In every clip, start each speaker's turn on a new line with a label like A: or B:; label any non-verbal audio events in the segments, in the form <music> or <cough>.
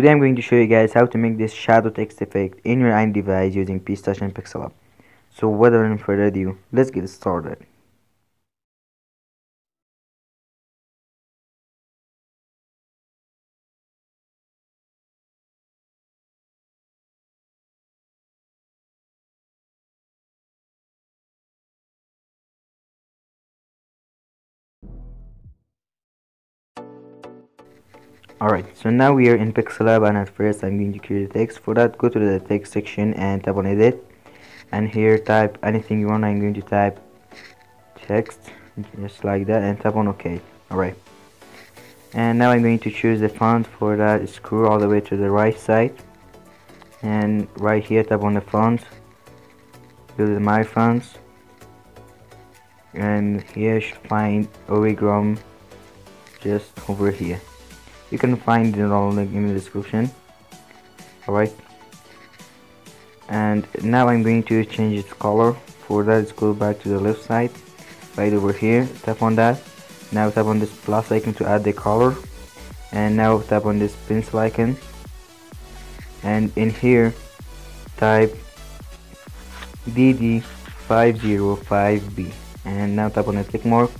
A: Today I'm going to show you guys how to make this shadow text effect in your own device using PS Touch and Pixellab. So without any further ado, let's get started. Alright, so now we are in Pixellab and at first I'm going to create a text. For that, go to the text section and tap on edit. And here type anything you want. I'm going to type text, just like that, and tap on OK. Alright. And now I'm going to choose the font. For that, scroll all the way to the right side. And right here, tap on the font. Go to my fonts. And here you should find Origram just over here you can find it all link in the description. Alright. And now I'm going to change its color for that. Let's go back to the left side. Right over here. Tap on that. Now tap on this plus icon to add the color. And now tap on this pencil icon. And in here type DD505B and now tap on the tick mark.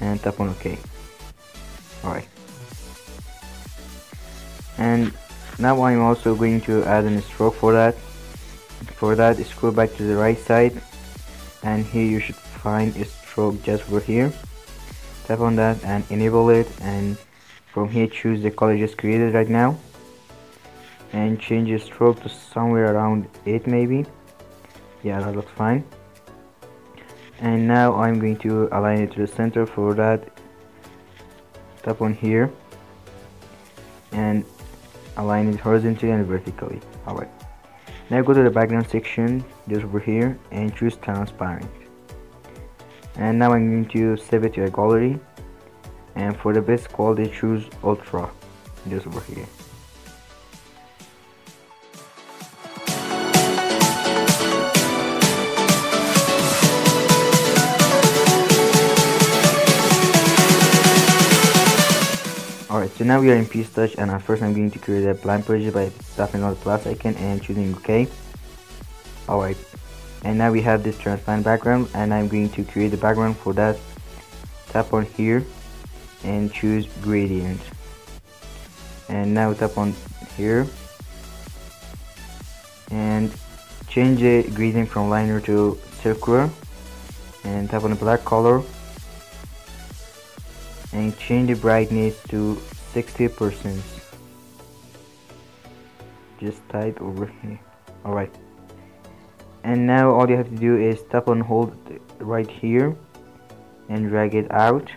A: And tap on OK. Alright and now I'm also going to add a stroke for that. For that scroll back to the right side. And here you should find a stroke just over here. Tap on that and enable it. And from here choose the color just created right now. And change the stroke to somewhere around 8 maybe. Yeah that looks fine. And now I'm going to align it to the center for that. Tap on here. And align it horizontally and vertically. Alright. Now go to the background section just over here and choose transparent. And now I'm going to save it to a gallery. And for the best quality choose ultra just over here so now we are in PS Touch and at first I'm going to create a blank page by tapping on the plus icon and choosing OK. Alright, and now we have this transparent background and I'm going to create the background for that. Tap on here and choose gradient. And now tap on here and change the gradient from linear to circular and tap on the black color and change the brightness to 60% just type over here. Alright. And now all you have to do is tap on hold right here and drag it out.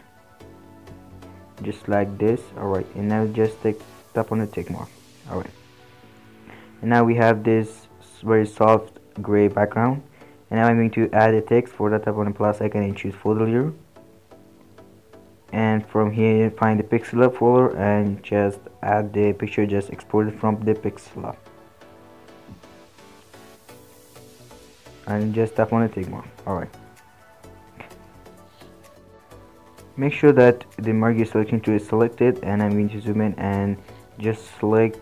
A: Just like this. Alright. And now just take, tap on the tick mark. Alright. And now we have this very soft gray background. And now I'm going to add a text for that tap on the plus icon and choose layer and from here find the Pixellab folder and just add the picture just exported from the Pixellab and just tap on the tick mark alright make sure that the marquee selection tool is selected and I'm going to zoom in and just select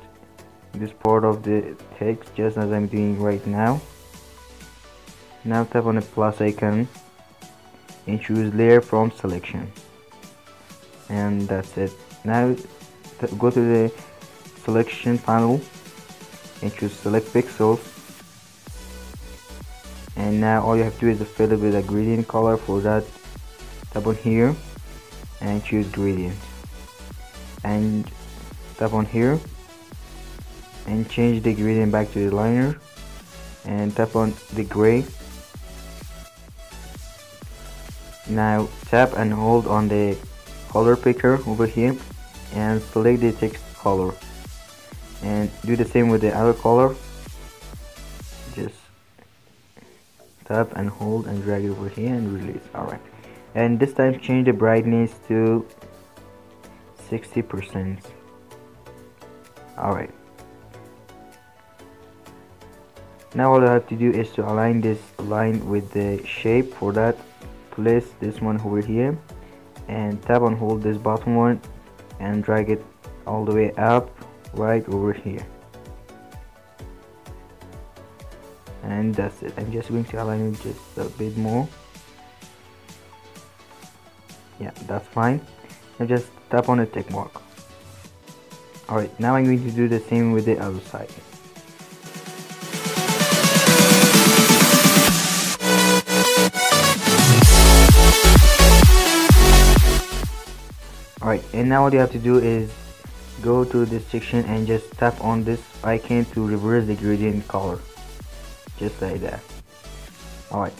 A: this part of the text just as I'm doing right now. Now tap on the plus icon and choose layer from selection and that's it. Now go to the selection panel. And choose select pixels. And now all you have to do is fill it with a gradient color for that tap on here and choose gradient. And tap on here and change the gradient back to the linear and tap on the gray. Now tap and hold on the color picker over here and select the text color. And do the same with the other color. Just tap and hold and drag it over here and release. Alright. And this time change the brightness to 60 percent. Alright. Now all I have to do is to align this line with the shape for that. Place this one over here and tap and hold this bottom one and drag it all the way up right over here. And that's it. I'm just going to align it just a bit more. Yeah that's fine. Now just tap on the tick mark. Alright now I'm going to do the same with the other side alright and now what you have to do is go to this section and just tap on this icon to reverse the gradient color. Just like that. Alright.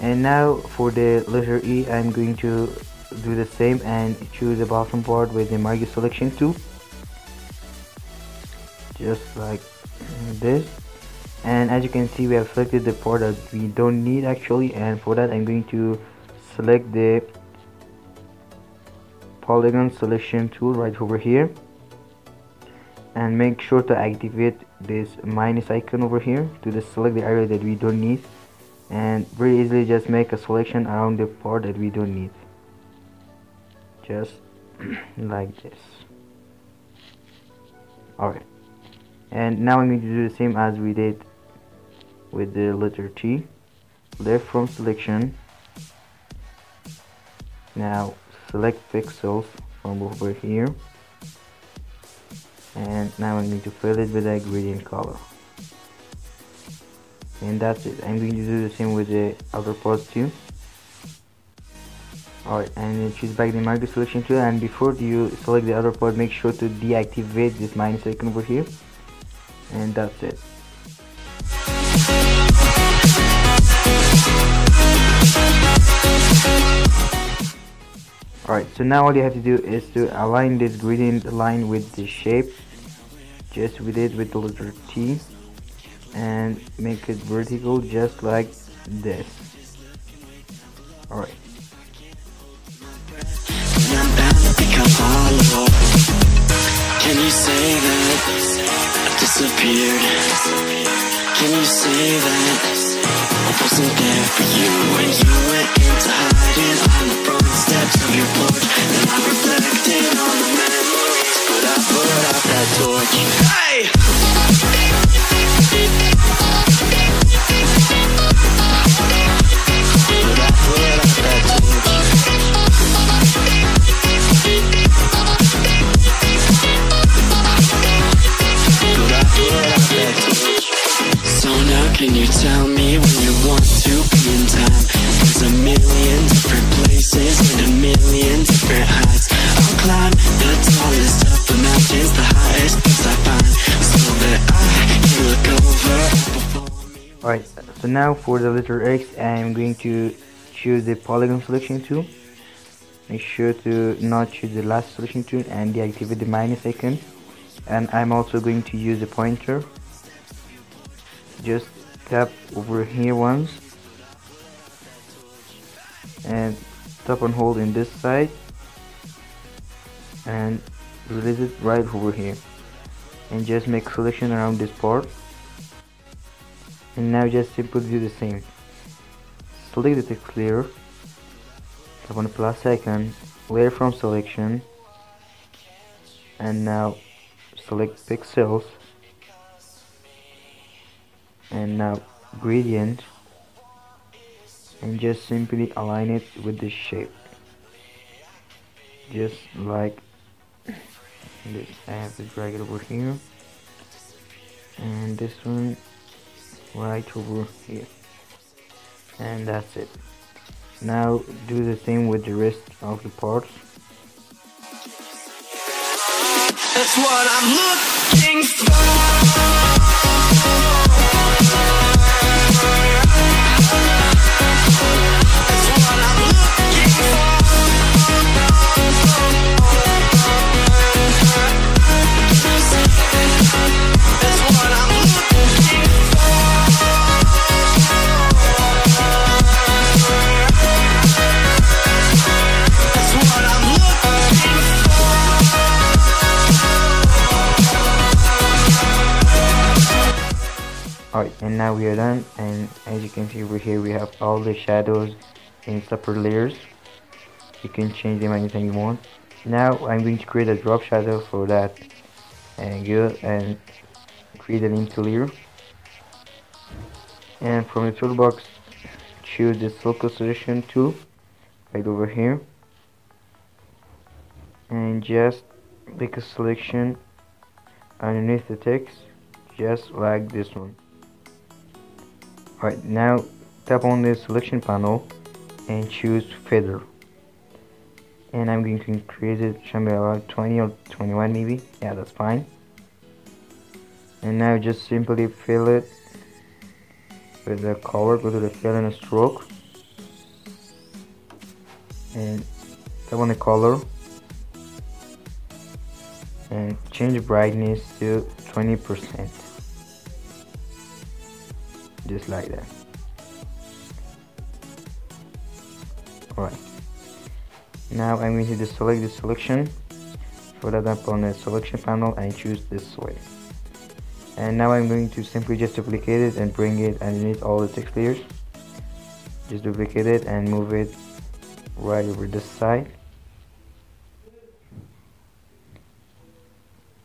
A: And now for the letter E I'm going to do the same and choose the bottom part with the marquee selection tool just like this. And as you can see we have selected the part that we don't need actually and for that I'm going to select the polygon selection tool right over here. And make sure to activate this minus icon over here to just select the area that we don't need. And very easily just make a selection around the part that we don't need. Just <clears throat> like this. Alright. And now I'm going to do the same as we did with the letter T. Left from selection. Now select pixels from over here. And now I'm going to fill it with a gradient color. And that's it. I'm going to do the same with the other parts too. Alright and choose back the marquee selection tool. And before you select the other part make sure to deactivate this minus icon over here. And that's it Alright, so now all you have to do is to align this gradient line with the shape just with it with the letter T and make it vertical just like this alright Can you say that I disappeared? Can you say that wasn't there for you when you went into hiding on the front steps of your porch? And I reflected on the memories, but I put out that torch. Hey! Alright, so now for the letter X I'm going to choose the polygon selection tool. Make sure to not choose the lasso selection tool and deactivate the minus icon. And I'm also going to use the pointer. Just tap over here once. And tap and hold in this side. And release it right over here. And just make selection around this part and now just simply do the same. Select the text layer tap on the plus icon. Layer from selection? And now select pixels. And now gradient. And just simply align it with the shape. Just like this. I have to drag it over here. And this one right over here. And that's it. Now do the same with the rest of the parts. That's what I'm looking for alright and now we are done and as you can see over here we have all the shadows in separate layers. You can change them anytime you want. Now I'm going to create a drop shadow for that and and create an empty layer. And from the toolbox choose the circle selection tool right over here. And just make a selection underneath the text just like this one alright now tap on the selection panel and choose feather and I'm going to increase it be about 20 or 21 maybe. Yeah that's fine. And now just simply fill it with the color go to the fill and stroke. And tap on the color. And change brightness to 20% just like that. Alright. Now I'm going to select the selection. For that on the selection panel and choose this way. And now I'm going to simply just duplicate it and bring it underneath all the text layers. Just duplicate it and move it right over this side.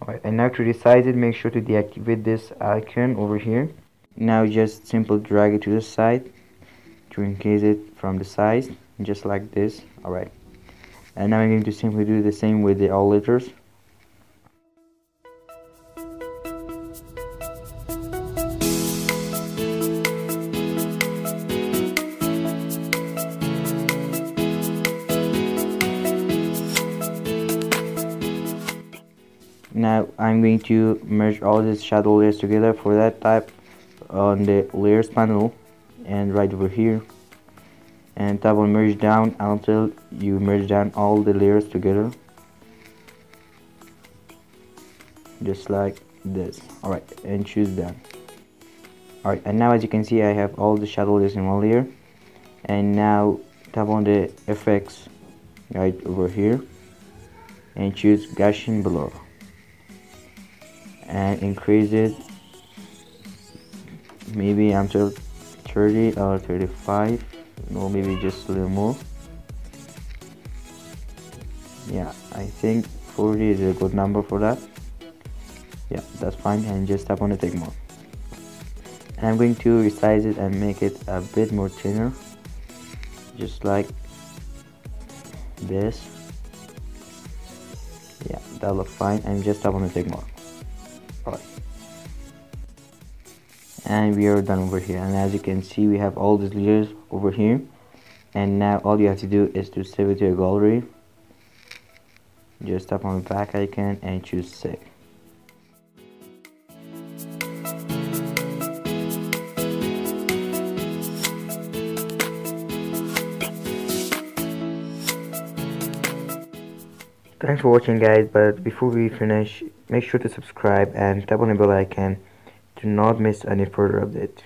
A: Alright and now to resize it make sure to deactivate this icon over here now just simply drag it to the side to increase it from the size just like this. Alright and now I'm going to simply do the same with the all letters. Now I'm going to merge all these shadow layers together for that type on the layers panel and right over here. And tap on merge down until you merge down all the layers together. Just like this. Alright and choose that. Alright and now as you can see I have all the shadow layers in one layer. And now tap on the effects right over here. And choose Gaussian blur and increase it maybe until 30 or 35 no maybe just a little more. Yeah I think 40 is a good number for that. Yeah that's fine and just tap on the tick mark and I'm going to resize it and make it a bit more thinner. Just like this. Yeah that looks fine and just tap on the tick mark and we are done over here. And as you can see we have all these layers over here. And now all you have to do is to save it to your gallery. Just tap on the back icon and choose save. Thanks for watching guys. But before we finish make sure to subscribe and tap on the bell icon to not miss any further update.